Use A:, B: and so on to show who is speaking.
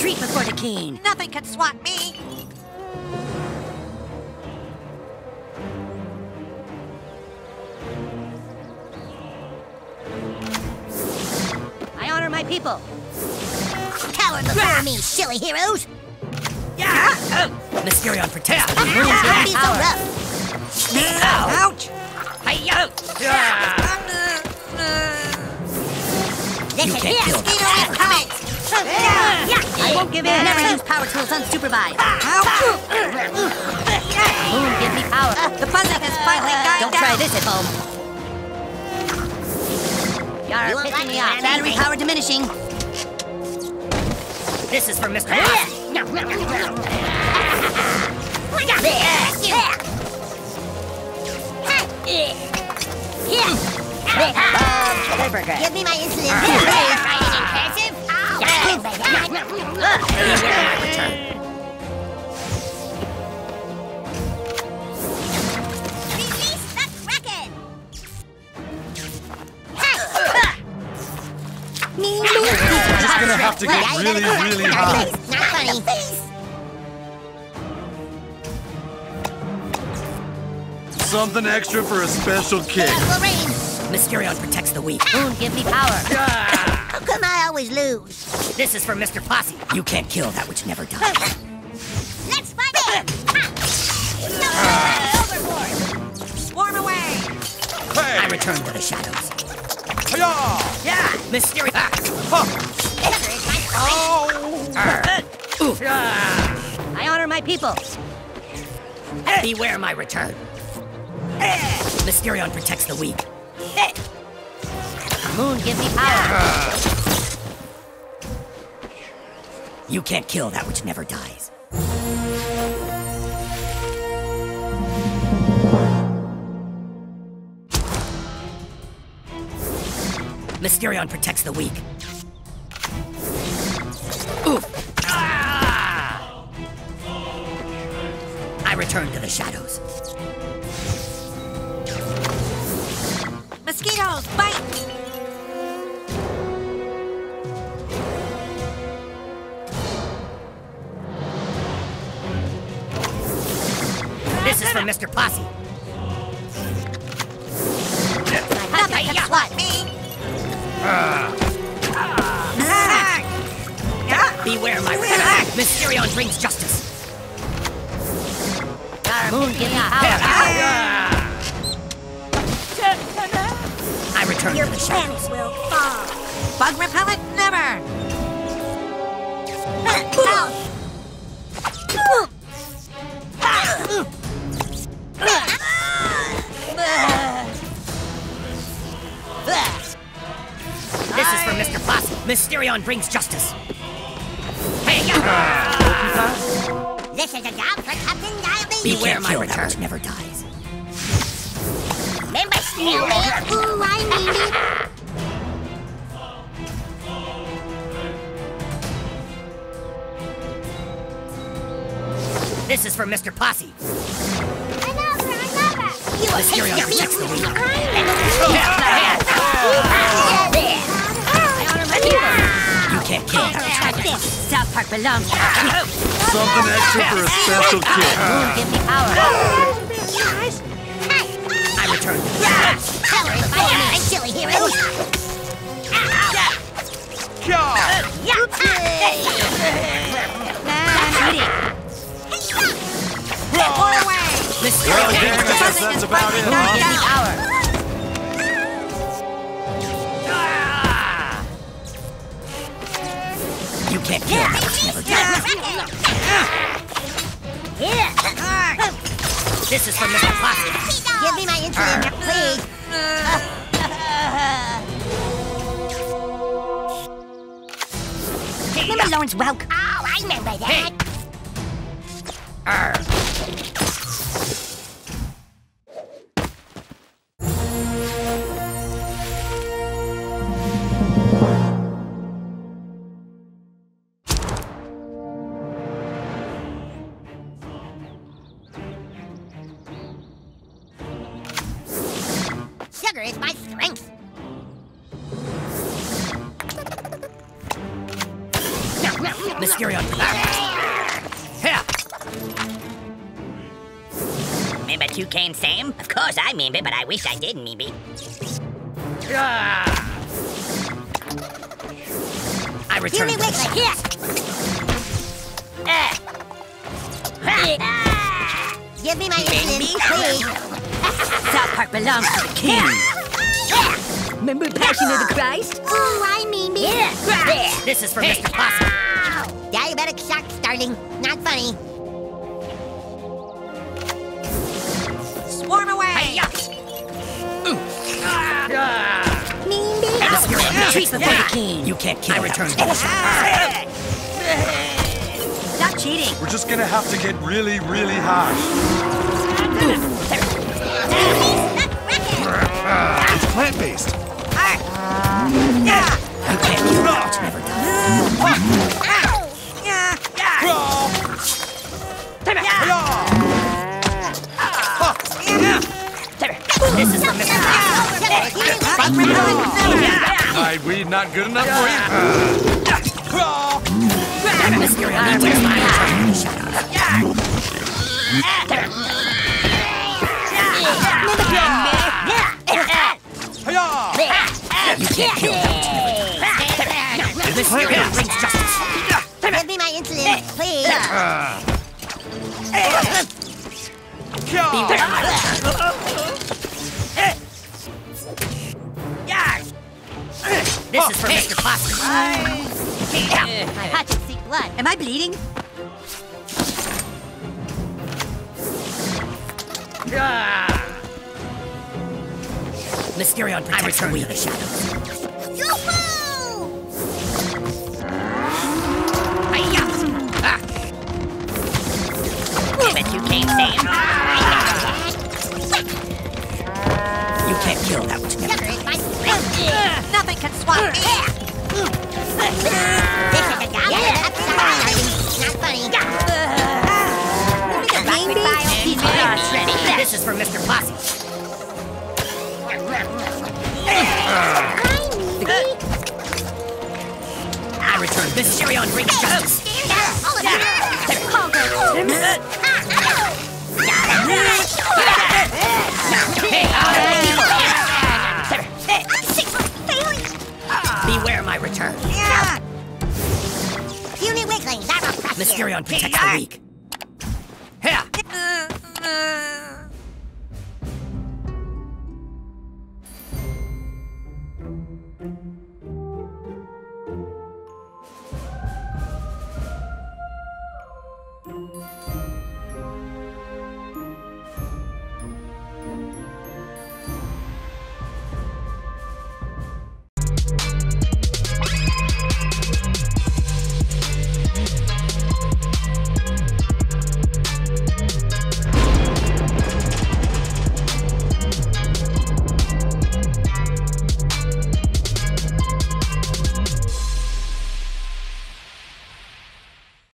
A: for the king.
B: Nothing can swat me.
A: I honor my people.
B: Cower before ah! me, silly heroes.
A: Yeah. Mysterion protect.
B: Don't be so rough.
A: Ouch. Hi-yo.
B: Listen
A: can't
B: here,
A: kill
B: mosquito
A: that. Won't give in.
B: Never use power tools unsupervised.
A: Moon, give me power.
B: The buzzing has finally died
A: Don't
B: down.
A: try this at home. You're
B: You
A: pissing
B: like
A: me off. Battery power diminishing. This is for Mr. Boss.
B: Give me my insulin.
C: Really, really high.
B: Not funny.
C: Something extra for a special kick.
B: Lorraine,
A: Mysterion protects the weak. Moon, give me power.
B: How come I always lose?
A: This is for Mr. Posse. You can't kill that which never dies.
B: Let's fight it! Overboard! Swarm away! Hey.
A: I return to the shadows.
C: Hiya!
A: Yeah, Mysterion. Ah. Oh. I honor my people. Beware my return. Mysterion protects the weak. Moon, give me power. You can't kill that which never dies. Mysterion protects the weak. Oof! Ah! I return to the shadows.
B: Mosquitoes, bite!
A: This is for Mr. Posse.
B: Nothing can swat me! Ah. Ah. Ah.
A: Beware my return. Mysterion brings justice. Moon, give me power. I return
B: Your
A: to the shadows.
B: plans will fall. Bug repellent, never!
A: Mysterion brings justice. Hey,
B: This is a job for Captain Diabetes.
A: Beware my return. Never dies.
B: Remember? Ooh, I need it.
A: This is for Mr. Posse.
B: Another, another. You will
A: Mysterion
B: taste
A: protects the weak.
B: defeat.
A: I honor my people. You can't kill that which never dies. South Park belongs to the weak.
C: Something extra for a special kick.
A: Moon, give me power. I return to the shadows.
B: Bye, silly heroes.
A: Mysterion
C: Well,
A: brings
C: I guess
A: justice.
C: that's about it,
A: Moon,
C: huh?
A: give me power. Can't kill that which never dies. This is for Mr. Posse.
B: Give me my insulin, uh, please. Remember Lawrence Welk? Oh, I remember that. Sugar
A: Mysterion. Here.
B: Remember Toucan Sam? Of course I remember, but I wish I didn't remember.
A: Ah. I return.
B: Here, wait, like here. Ah. Ah. Give me my insulin, please.
D: South Park belongs to the king. Remember Passion of the Christ?
B: Oh, I mean me.
A: This is for Mr. Possum.
B: Diabetic shock, starting. Not funny.
D: Swarm away!
A: Hiya. Ooh. Ah.
B: Mean me.
A: Mysterion.
D: Treat before the king.
A: You can't kill. I return.
D: Stop cheating.
C: We're just gonna have to get really, really harsh. It's plant-based.
A: You can't kill that which never dies.
C: My weed not good enough for you?
A: You can't kill.
B: Give me my insulin, please.
A: This is for Mr. Possum.
B: My heart should seek blood.
D: Am I bleeding?
A: Mysterion protects the weak.
B: Yoo-hoo!
A: Hiya. Ah.
B: But you can't Sam.
A: You can't kill that which never
B: Sucker is my friend.
D: Nothing can swap me.
B: This is a diabetic upside Not funny.
D: Maybe.
B: ready.
A: This is for Mr. Possum. I return. Mysterion brings justice. Beware my return. Yeah.
B: Puny weaklings, I will crush you.
A: Mysterion protects the weak.